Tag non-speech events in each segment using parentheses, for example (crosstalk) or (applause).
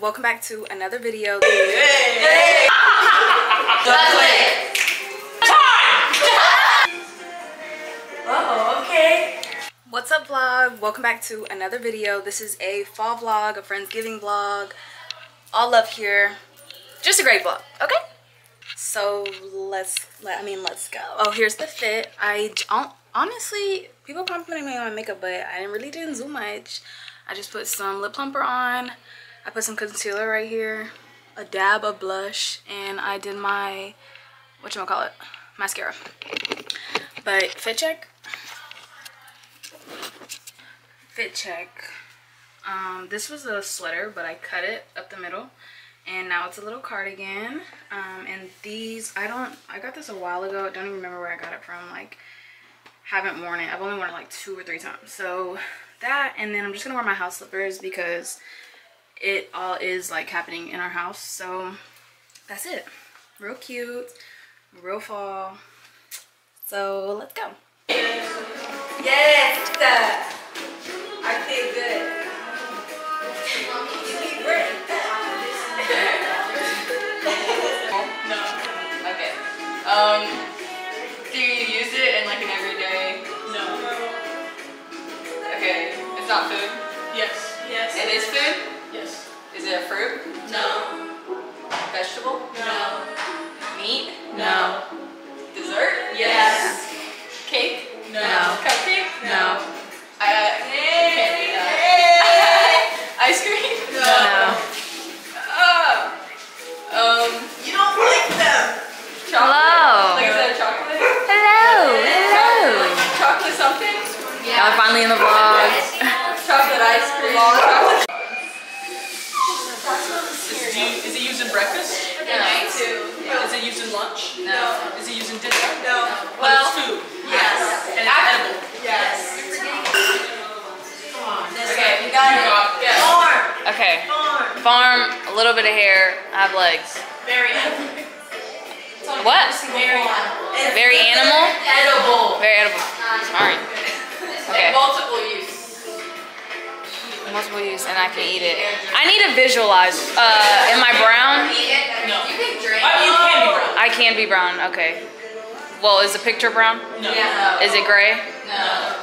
welcome back to another video. Uh-oh, okay. what's up vlog? Welcome back to another video. This is a fall vlog a friendsgiving vlog. All up here. Just a great vlog okay? So let's let i mean let's go. Oh here's the fit. I don't honestly people complimenting me on my makeup but i didn't really didn't do much. I just put some lip plumper on i put some concealer right here a dab of blush and i did my what you call it mascara. But fit check? Fit check. Um this was a sweater but i cut it up the middle and now it's a little cardigan. Um and these i don't i got this a while ago. Don't even remember where i got it from. Like haven't worn it. I've only worn it like two or three times. So that and then i'm just gonna wear my house slippers because it all is like happening in our house so that's it real cute real fall so let's go Yes. I feel good. You be great. No. Okay. Um, do you use it in like an everyday? No. Okay. It's not food. Yes. Yes. It is food. Yes. Is it a fruit? No. Vegetable? No. Meat? no Dessert? Yes. Cake? No. Cupcake? no I uh, can't do that. Ice cream? (laughs) no Oh. Um, You don't like them. chocolate. Hello. Like is that a chocolate? hello hello Chocolate something? y'all are finally in the vlog Chocolate ice cream. Chocolate. Is it, u- used in breakfast? Night too. Is it used in lunch? No. Is it used in dinner? No. But Well, it's food. Yes. And it's edible. Yes. Okay, You got You it. got it. Farm. okay Farm. farm a little bit of hair i have legs Very animal. (laughs) what Very animal. Very (laughs) animal edible. very edible sorry multiple use and i can eat it i need to visualize uh am i brown No. You can drink. I you can be brown. i can be brown okay well is the picture brown No. Yeah. is it gray No.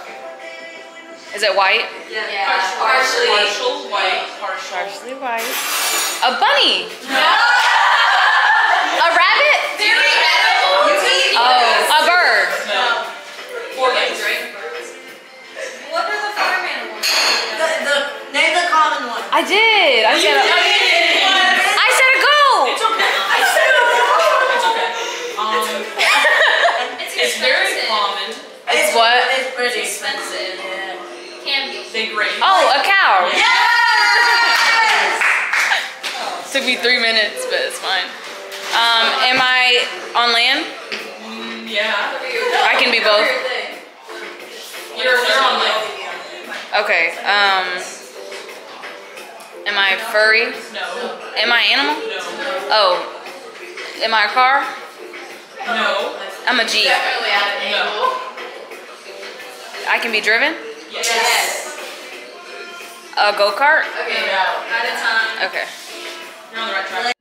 is it white Yeah. Partially. Partially. Partial white. Partial. partially white a bunny No. a rabbit Very edible. You eat oh a bird did i said a, i said a goat It's okay. It's okay. Um, it's very common. it's what It's pretty Expensive. Yeah. Can be. They graze. oh a cow Yes! (laughs) took me three minutes but it's fine um am i on land Mm, yeah. I can be both. You're, you're on land. Okay. Um. Am I furry? No. Am I animal? No. Oh. Am I a car? No. I'm a jeep. Definitely at an No. I can be driven. Yes. Yes. A go kart. Okay, now, at a time. Okay. You're on the right track.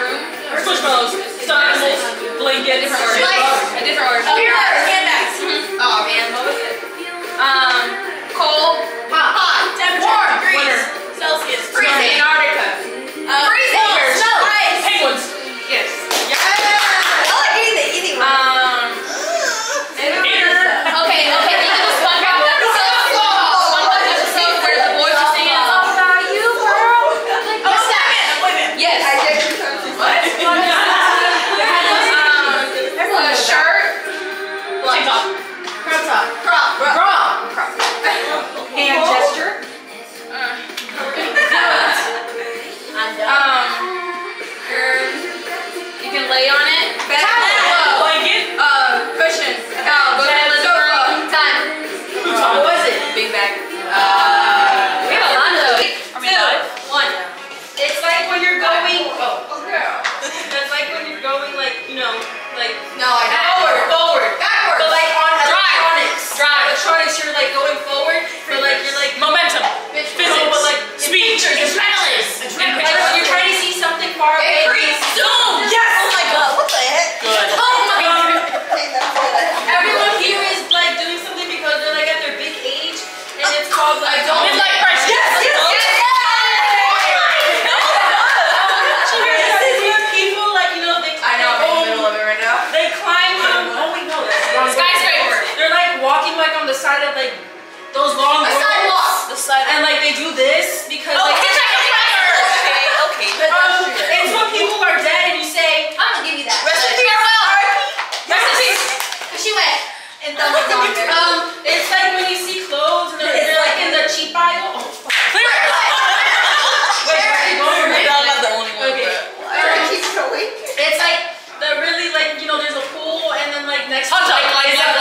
Room. Squishmallows, stuffed animals, blankets. Different. Slice. A different order. Oh, handbags. Oh man, what was it? Um, cold, Hot. Hot. Temperature. Warm. Degrees. Winter. Celsius. freezing, Esa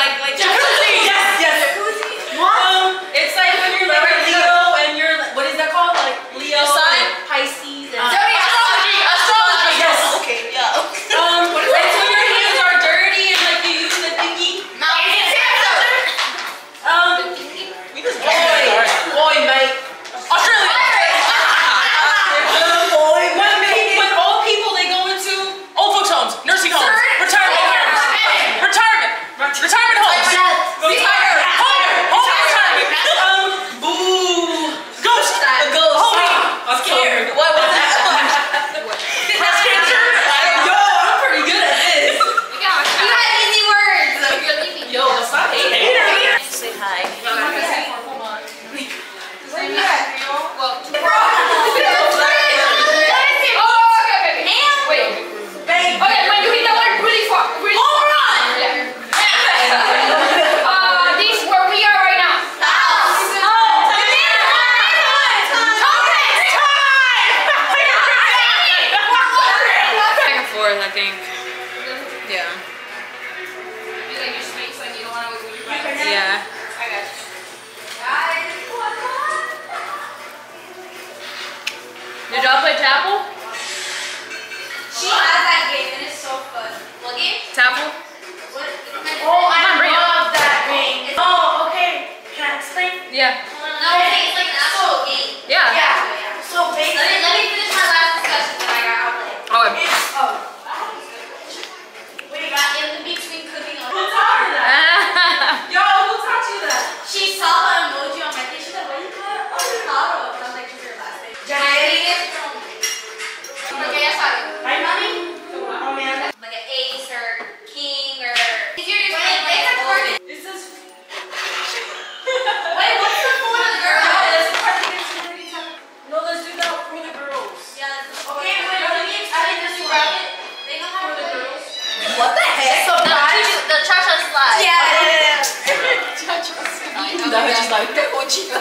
like，对不起来，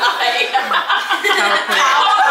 逃。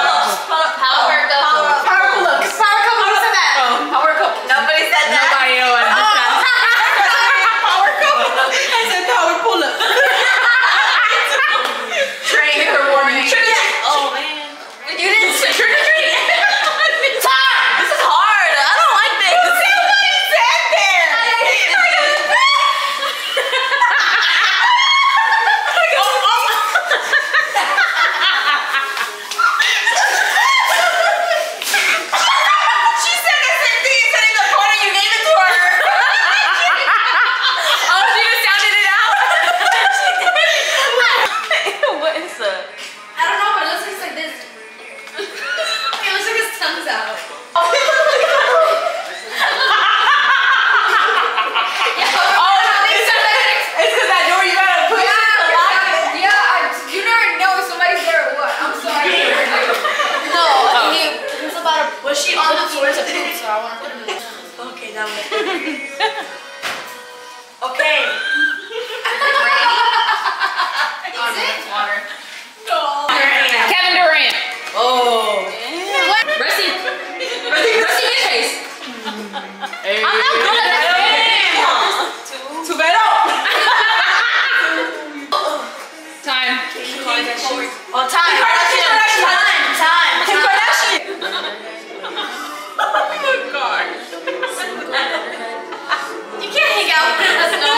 okay. (laughs) Kevin Durant. Oh. What? Rusty. Rusty, I'm not. (laughs) Time. Time. Congratulations. Time. Time. Time. legal.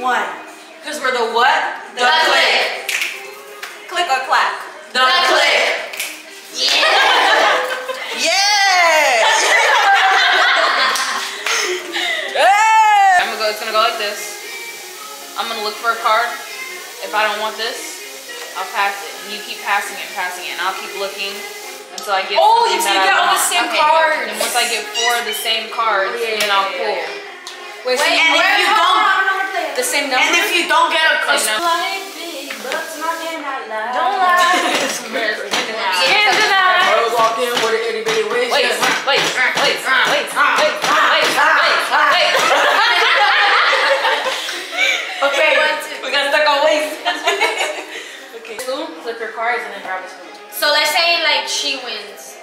One. Because we're the what? The, the click. click. Click or clap? The, the click. click. Yeah! yes! (laughs) hey! I'm gonna go, it's gonna go like this. I'm gonna look for a card. If I don't want this, I'll pass it. And you keep passing it, passing it, and I'll keep looking until I get Oh, you take out all the same okay, cards. And once I get four of the same cards, oh, yeah, then I'll pull. Yeah, yeah, Wait, Wait so and if you don't the same number? And if you don't get a customer. Don't lie. (laughs) Wait, wait, wait, wait, wait. and then grab a spoon. So let's say like she wins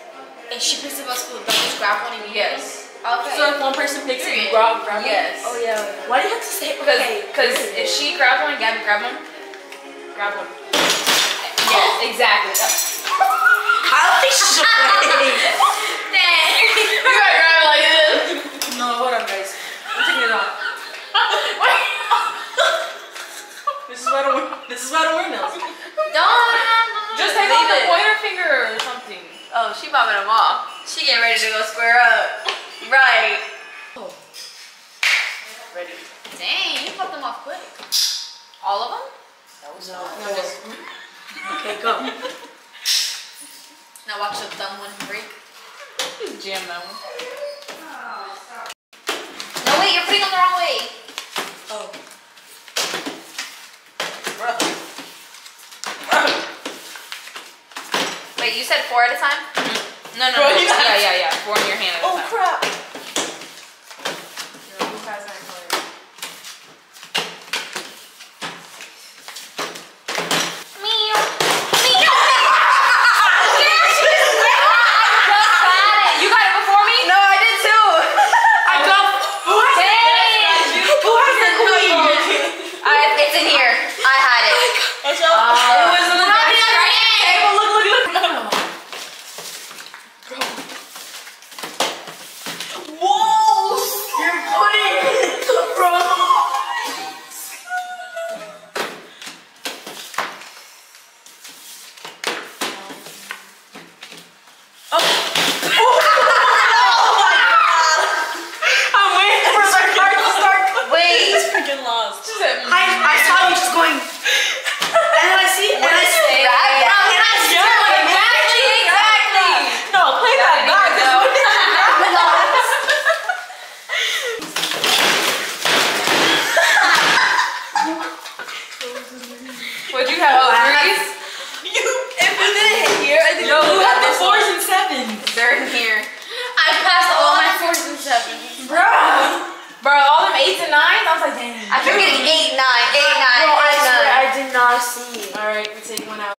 and she picks up a spoon, don't just grab one immediately. Yes. Okay. So if one person picks it, you grab, grab it? Yes. Oh yeah. Why do you have to say Because okay? because if she grabs one, Gabby grab one. Grab one. Yes, exactly. (laughs) I don't think she should play. Dang. You gotta grab it like this. no, hold on, guys. I'm taking it off. (laughs) This is why I don't wear, this is why I don't wear nails. Don't. Just take off the pointer finger or something. Oh, she popping them off. She getting ready to go square up. Right. Oh. Ready. Dang, you popped them off quick. All of them? No, no, just. (laughs) Okay, go. Now watch the thumb one break. Jam that one. No, wait, you're putting them the wrong way. Oh. Bro. Bro. Wait, you said four at a time? No, no, Bro, no. Yeah, yeah, yeah. Four in your hand Oh time. crap.